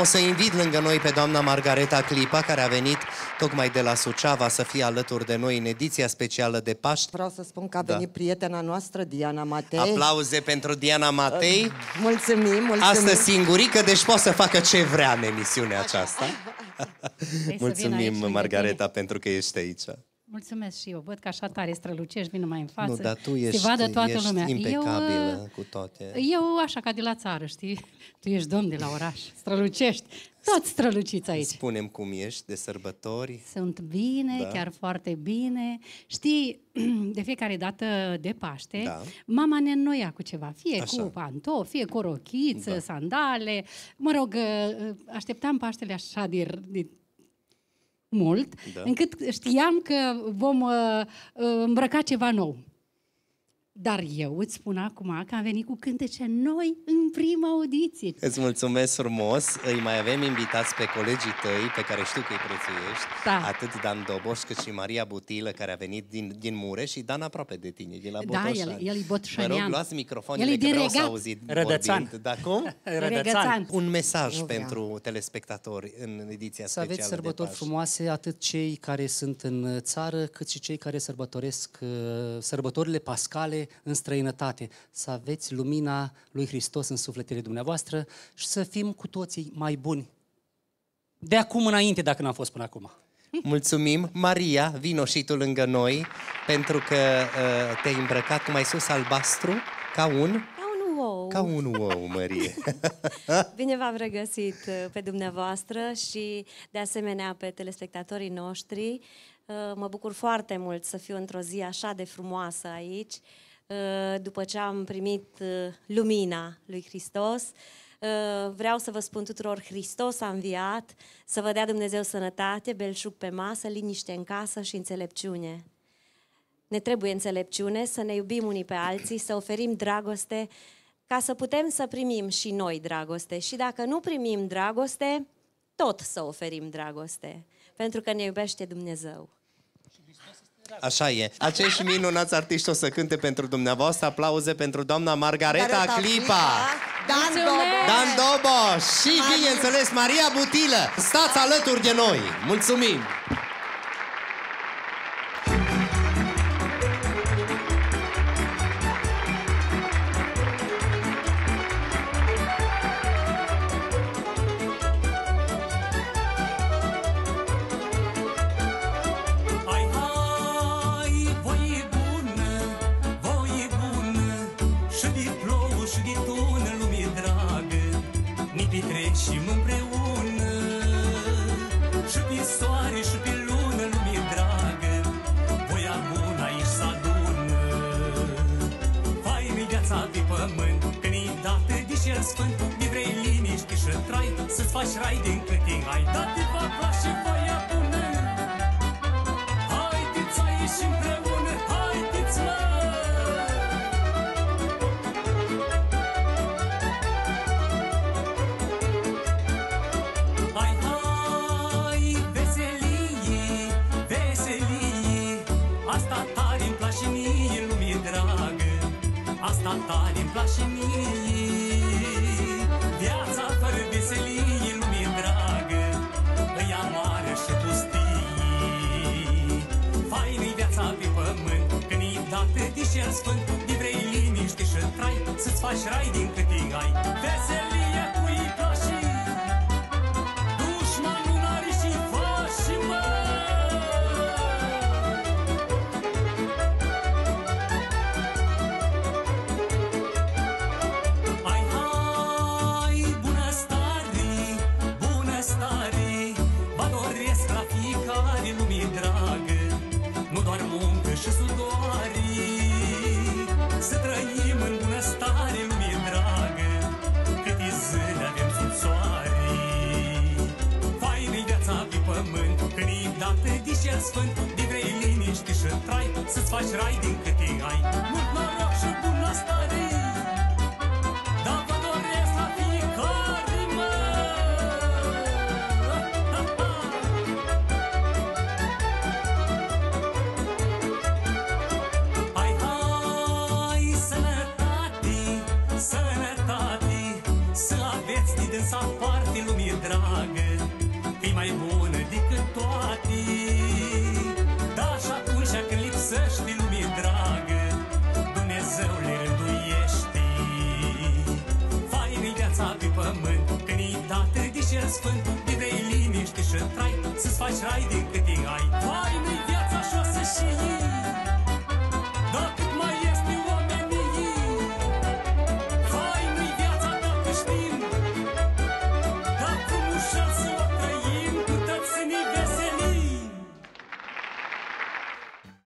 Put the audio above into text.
O să invit lângă noi pe doamna Margareta Clipa, care a venit tocmai de la Suceava să fie alături de noi în ediția specială de Paști. Vreau să spun că a Da. venit prietena noastră, Diana Matei. Aplauze pentru Diana Matei. Mulțumim, mulțumim. Astăzi singurică, deci poate să facă ce vrea în emisiunea aceasta. Vrei să vin aici Mulțumim, lângă Margareta, tine? pentru că ești aici. Mulțumesc și eu. Văd că așa tare strălucești, vină mai în față. Nu, dar tu ești, Se vadă toată ești lumea. impecabilă Eu, uh, cu toate. eu așa ca de la țară, știi? Tu ești domn de la oraș. Strălucești. Toți străluciți aici. Spunem cum ești de sărbători. Sunt bine, Da. chiar foarte bine. Știi, de fiecare dată de Paște, Da. mama ne înnoia cu ceva. Fie Așa. cu pantofi, fie cu o rochiță, Da. sandale. Mă rog, uh, așteptam Paștele așa de, de mult, Da. încât știam că vom uh, uh, îmbrăca ceva nou. Dar eu îți spun acum că am venit cu cântece noi în prima audiție. Îți mulțumesc frumos. Îi mai avem invitați pe colegii tăi, pe care știu că îi prețuiești. Da. Atât Dan Doboș, cât și Maria Butilă, care a venit din, din Mureș și Dan aproape de tine, din la Da, Botoșani. el- el e Vă botoșanian. rog, luați microfonele, El e că din vreau să Regat. auzit Rădățan. vorbind. Da, cum? Regățan. Un mesaj Nu vreau. pentru telespectatori în ediția Să specială aveți sărbători de Paști. frumoase, atât cei care sunt în țară, cât și cei care sărbătoresc uh, sărbătorile pascale în străinătate. Să aveți lumina lui Hristos în sufletele dumneavoastră și să fim cu toții mai buni. De acum înainte, dacă n-am fost până acum. Mulțumim. Maria, vino și tu lângă noi, pentru că uh, te-ai îmbrăcat cu mai sus albastru, ca un... Ca un ou. Ca un ou, Marie. Bine v-am regăsit uh, pe dumneavoastră și de asemenea pe telespectatorii noștri. Uh, Mă bucur foarte mult să fiu într-o zi așa de frumoasă aici, uh, după ce am primit uh, lumina lui Hristos. Uh, Vreau să vă spun tuturor, Hristos a înviat, să vă dea Dumnezeu sănătate, belșug pe masă, liniște în casă și înțelepciune. Ne trebuie înțelepciune să ne iubim unii pe alții, să oferim dragoste, ca să putem să primim și noi dragoste. Și dacă nu primim dragoste, tot să oferim dragoste, pentru că ne iubește Dumnezeu. Așa e. Acești minunați artiști o să cânte pentru dumneavoastră. Aplauze pentru doamna Margareta Margareta Clipa. Dan Doboș. Dan Doboș și, bineînțeles, Maria Butilă. Stați alături de noi. Mulțumim! De plouă și de tună, lume dragă Ne petrecem împreună. Și pe soare și pe lună, lume dragă Voia bună aici să adună. Faină viața pe pământ Când e dată de cel sfânt De vrei liniște și trai Să-ți faci rai din câte ai. Dat te va place Asta tare îmi place mie. Viața fără veselie, lume dragă Îi amară și pustie. Faină-i viața pe pământ Când e dată de cel sfânt De vrei liniște și trai Să-ți faci rai din câte și sudoare Să trăim în bună stare, lume dragă Câte zile avem sub soare Faină-i viața pe pământ Când e dată de cel sfânt De vrei liniște și trai Să-ți faci rai din câte ai. Mult noroc și bună Sfântul, de liniște și trai Să-ți faci rai din